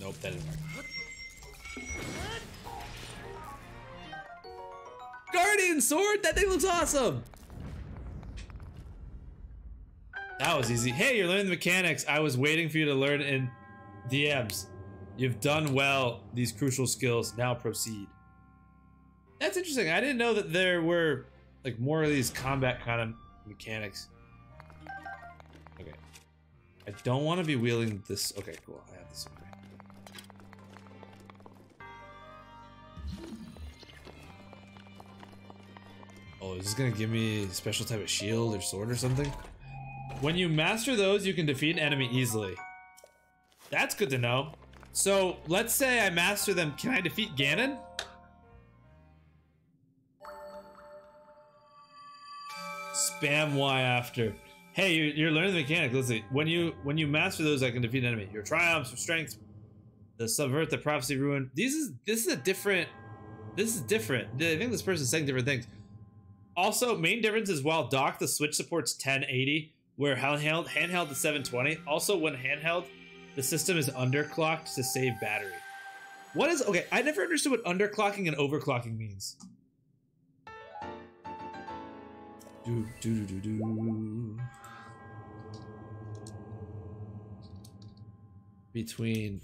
Nope, that didn't work. Guardian sword? That thing looks awesome! That was easy. Hey, you're learning the mechanics. I was waiting for you to learn in DMs. You've done well these crucial skills. Now proceed. That's interesting. I didn't know that there were like more of these combat kind of mechanics. Okay. I don't want to be wielding this. Okay, cool. I have this. Okay. Oh, is this gonna give me a special type of shield or sword or something? When you master those, you can defeat an enemy easily. That's good to know. So, let's say I master them. Can I defeat Ganon? Spam Y after. Hey, you're, learning the mechanic. Let's see. When you when you master those, I can defeat an enemy. Your triumphs, your strengths, the subvert, the prophecy, ruin. These is this is a different. This is different. I think this person's saying different things. Also, main difference is while dock, the Switch supports 1080, where handheld handheld is 720. Also, when handheld, the system is underclocked to save battery. What is okay? I never understood what underclocking and overclocking means. Do do do do do. Between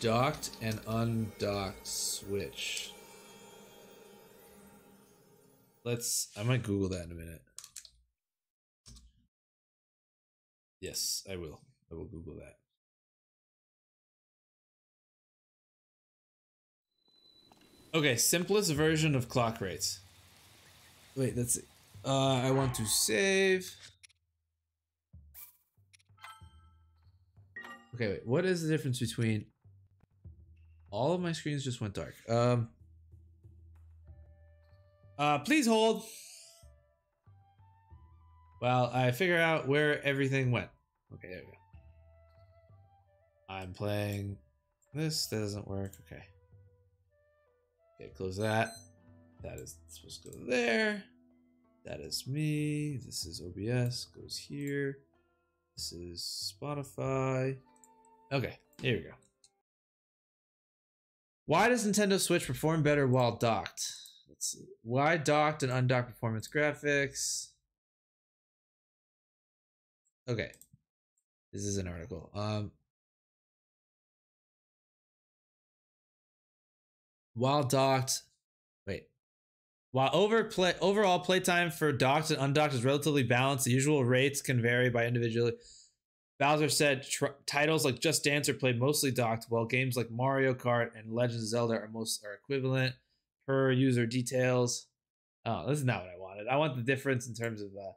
docked and undocked switch. Let's. I might Google that in a minute. Yes, I will. I will Google that. Okay, simplest version of clock rates. Wait, that's it. Uh, I want to save. Okay, wait. What is the difference between all of my screens just went dark? Um. Uh, please hold. While I figure out where everything went. Okay, there we go. I'm playing this. That doesn't work. Okay. Okay, close that. That is supposed to go there. That is me. This is OBS. Goes here. This is Spotify. Okay, here we go. Why does Nintendo Switch perform better while docked? Let's see. Why docked and undocked performance graphics? Okay. This is an article. Um, while docked, wait. While over play, overall playtime for docked and undocked is relatively balanced, the usual rates can vary by individually. Bowser said titles like Just Dance are played mostly docked, while games like Mario Kart and Legend of Zelda are most are equivalent per user details. Oh, this is not what I wanted. I want the difference in terms of uh,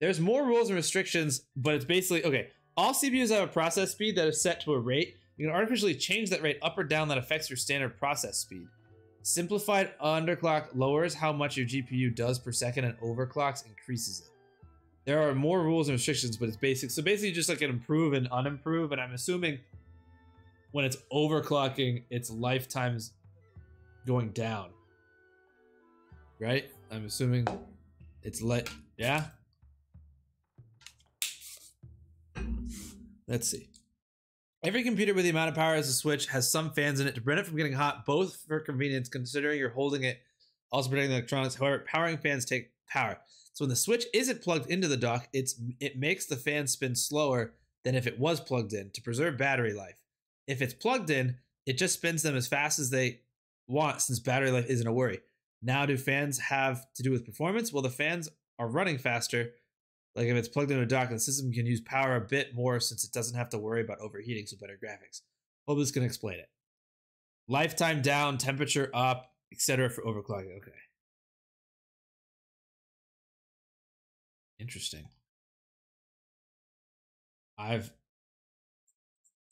there's more rules and restrictions, but it's basically okay. All CPUs have a process speed that is set to a rate. You can artificially change that rate up or down that affects your standard process speed. Simplified underclock lowers how much your GPU does per second and overclocks increases it. There are more rules and restrictions, but it's basic. So basically just like an improve and unimprove, and I'm assuming when it's overclocking, its lifetime's going down. Right? I'm assuming it's let yeah? Let's see. Every computer with the amount of power as a switch has some fans in it to prevent it from getting hot, both for convenience, considering you're holding it, also protecting the electronics. However, powering fans take power. So when the switch isn't plugged into the dock, it's it makes the fan spin slower than if it was plugged in to preserve battery life. If it's plugged in, it just spins them as fast as they want since battery life isn't a worry. Now, do fans have to do with performance? Well, the fans are running faster. Like if it's plugged into a dock, the system can use power a bit more since it doesn't have to worry about overheating, so better graphics. Hope this can explain it. Lifetime down, temperature up, etc. for overclocking. Okay. Interesting. I've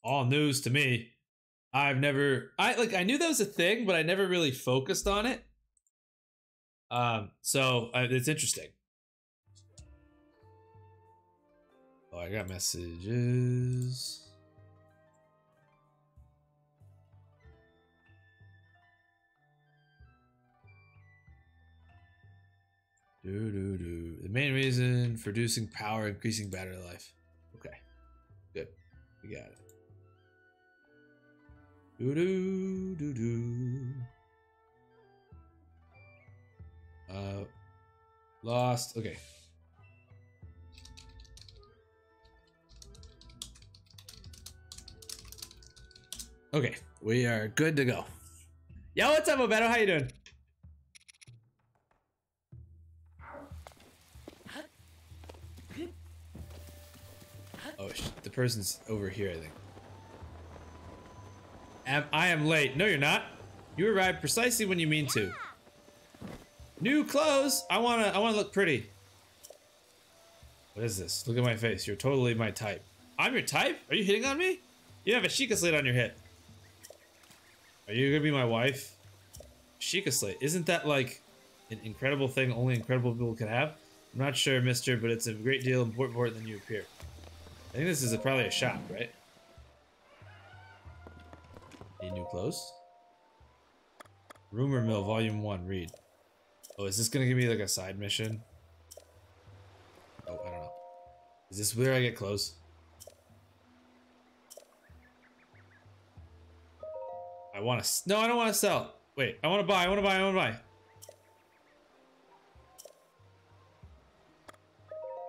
all news to me. I've never I like I knew that was a thing, but I never really focused on it. Um, so uh, it's interesting. Oh, I got messages. Do do do. The main reason for reducing power, increasing battery life. Okay, good. We got it. Do do do do. Uh, lost. Okay. Okay, we are good to go. Yo, what's up, Obeto? How you doing? Oh, the person's over here, I think. Am I am late. No, you're not. You arrived precisely when you mean to. New clothes. I wanna. I wanna look pretty. What is this? Look at my face. You're totally my type. I'm your type? Are you hitting on me? You have a Sheikah slate on your head. Are you gonna be my wife? Sheikah slate. Isn't that like an incredible thing only incredible people can have? I'm not sure, mister, but it's a great deal more important than you appear. I think this is a, probably a shop, right? Need new clothes? Rumor Mill, Volume 1, read. Oh, is this gonna give me like a side mission? Oh, I don't know. Is this where I get clothes? Want to. No, I don't want to sell. Wait, I want to buy. I want to buy. I want to buy.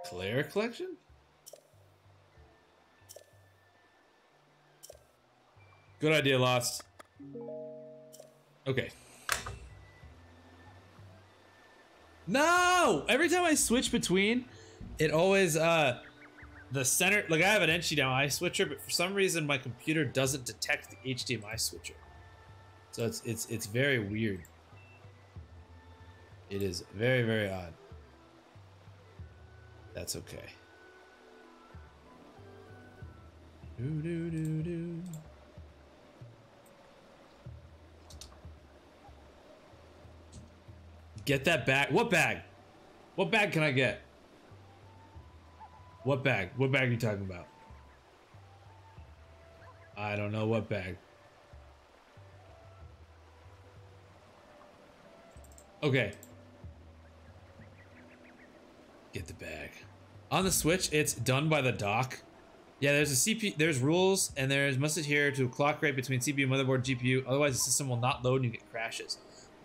Claire collection? Good idea, Lost. Okay. No! Every time I switch between, it always, uh, the center, like I have an NCH now, I switcher, but for some reason my computer doesn't detect the HDMI switcher. So it's, it's, it's very weird. It is very, very odd. That's okay. Do, do, do, do. Get that bag. What bag? What bag can I get? What bag? What bag are you talking about? I don't know what bag. Okay. Get the bag. On the Switch, it's done by the dock. Yeah, there's a CP, there's rules, and there's must adhere to clock rate between CPU, motherboard, GPU. Otherwise, the system will not load and you get crashes.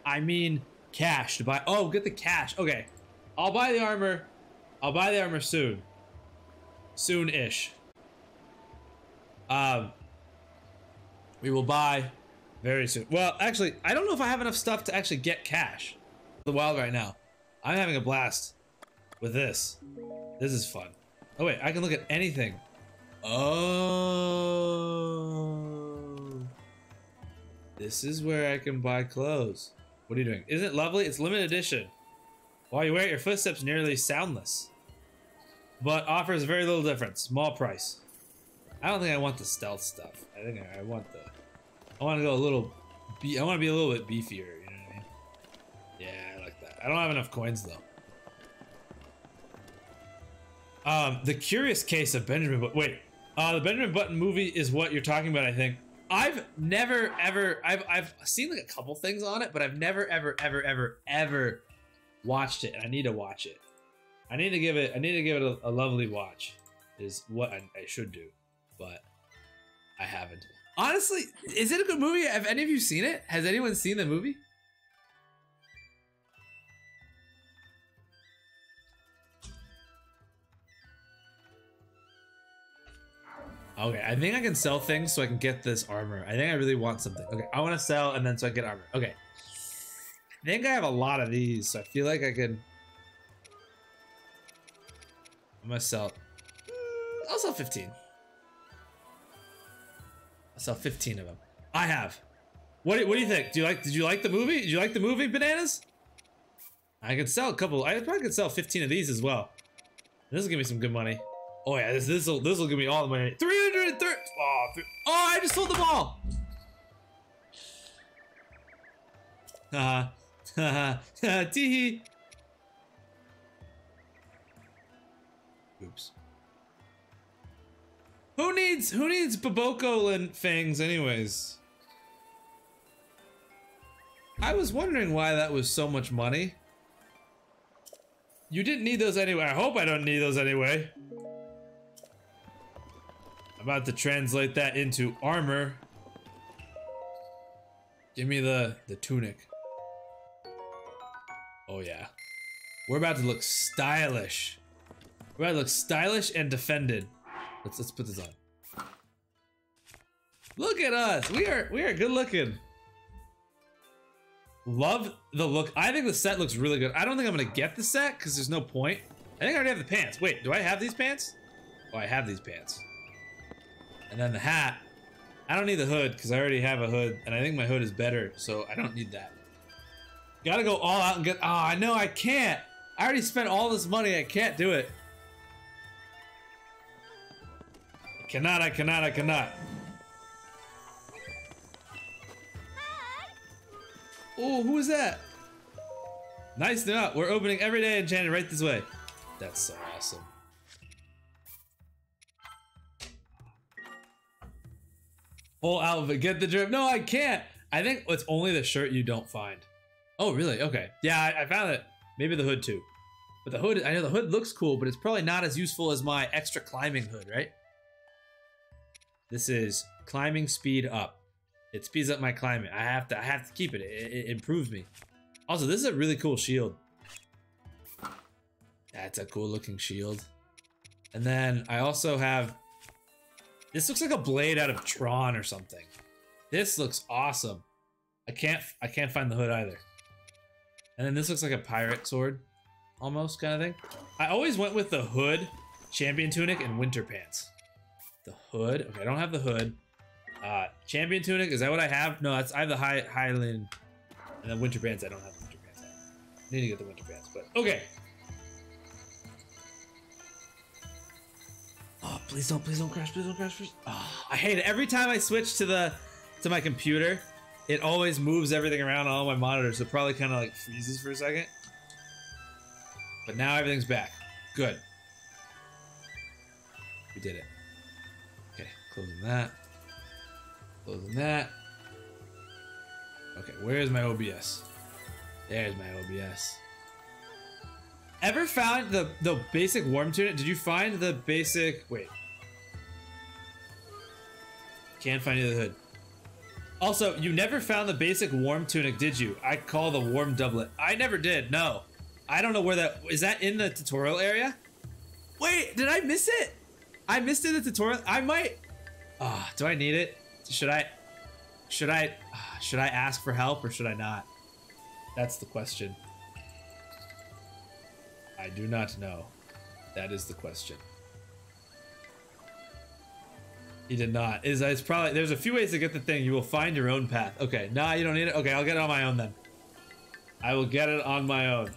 I mean, cash to buy. Oh, get the cash. Okay, I'll buy the armor. I'll buy the armor soon. Soon-ish. Um, we will buy very soon. Well, actually, I don't know if I have enough stuff to actually get cash. The wild right now. I'm having a blast with this. This is fun. Oh wait, I can look at anything. Oh. This is where I can buy clothes. What are you doing? Isn't it lovely? It's limited edition. While you wear it, your footsteps nearly soundless. But offers very little difference. Small price. I don't think I want the stealth stuff. I think I, want the... I want to go a little... I want to be a little bit beefier, I don't have enough coins, though. Um, the Curious Case of Benjamin But Wait, uh, the Benjamin Button movie is what you're talking about, I think. I've never ever I've I've seen like a couple things on it, but I've never ever ever ever ever watched it, and I need to watch it. I need to give it I need to give it a, a lovely watch. Is what I, I should do, but I haven't. Honestly, is it a good movie? Have any of you seen it? Has anyone seen the movie? Okay, I think I can sell things so I can get this armor. I think I really want something. Okay, I want to sell and then so I get armor. Okay. I think I have a lot of these, so I feel like I can... I'm gonna sell. Mm, I'll sell 15. I'll sell 15 of them. I have. What do, what do you think? Do you like? Did you like the movie? Did you like the movie Bananas? I could sell a couple. I probably could sell 15 of these as well. This will give me some good money. Oh yeah, this this will this will give me all the money. 330. Oh, oh, I just sold them all. Haha. Uh-huh. Haha. Teehee. Oops. Who needs who needs Bokoblin fangs anyways? I was wondering why that was so much money. You didn't need those anyway. I hope I don't need those anyway. About to translate that into armor. Give me the, the tunic. Oh yeah. We're about to look stylish. We're about to look stylish and defended. Let's let's put this on. Look at us. We are we are good looking. Love the look. I think the set looks really good. I don't think I'm gonna get the set because there's no point. I think I already have the pants. Wait, do I have these pants? Oh, I have these pants. And then the hat. I don't need the hood because I already have a hood and I think my hood is better, so I don't need that. Gotta go all out and get. Oh, I know I can't. I already spent all this money. I can't do it. I cannot, I cannot, I cannot. Oh, who is that? Nice to know. We're opening every day enchanted right this way. That's so awesome. Full outfit, get the drip. No, I can't. I think it's only the shirt you don't find. Oh, really? Okay. Yeah, I, I found it. Maybe the hood too. But the hood, I know the hood looks cool, but it's probably not as useful as my extra climbing hood, right? This is climbing speed up. It speeds up my climbing. I have to, I have to keep it. It, it improves me. Also, this is a really cool shield. That's a cool looking shield. And then I also have, this looks like a blade out of Tron or something. This looks awesome. I can't, I can't find the hood either. And then this looks like a pirate sword, almost kind of thing. I always went with the hood, champion tunic, and winter pants. The hood, okay, I don't have the hood. Uh, champion tunic, is that what I have? No, that's I have the high Hylian, and then winter pants. I don't have the winter pants. I need to get the winter pants, but okay. Please don't, please don't crash, please don't crash. Please. Oh, I hate it. Every time I switch to the to my computer, it always moves everything around on all my monitors. So it probably kind of like freezes for a second. But now everything's back. Good. We did it. Okay, closing that. Closing that. Okay, where's my OBS? There's my OBS. Ever found the the basic warm tunic? Did you find the basic? Wait. Can't find the hood. Also, you never found the basic warm tunic, did you? I call the warm doublet. I never did. No, I don't know where that is. That in the tutorial area? Wait, did I miss it? I missed it in the tutorial. I might. Ah, oh, do I need it? Should I? Should I? Should I ask for help or should I not? That's the question. I do not know. That is the question. He did not. Is it's probably there's a few ways to get the thing. You will find your own path. Okay, nah, you don't need it. Okay, I'll get it on my own then. I will get it on my own.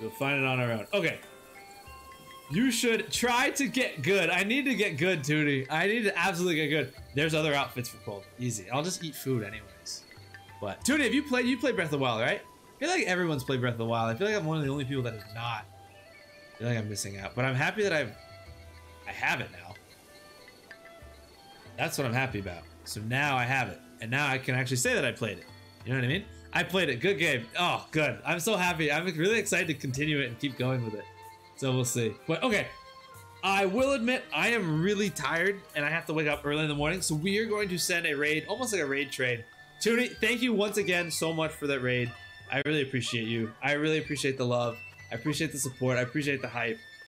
We'll find it on our own. Okay. You should try to get good. I need to get good, Tootie. I need to absolutely get good. There's other outfits for cold. Easy. I'll just eat food anyways. But Tootie, have you played? You played Breath of the Wild, right? I feel like everyone's played Breath of the Wild. I feel like I'm one of the only people that have not. I feel like I'm missing out. But I'm happy that I've I have it now. That's what I'm happy about. So now I have it. And now I can actually say that I played it. You know what I mean? I played it. Good game. Oh, good. I'm so happy. I'm really excited to continue it and keep going with it. So we'll see. But okay. I will admit I am really tired and I have to wake up early in the morning. So we are going to send a raid, almost like a raid trade. Tootie, thank you once again so much for that raid. I really appreciate you. I really appreciate the love. I appreciate the support. I appreciate the hype.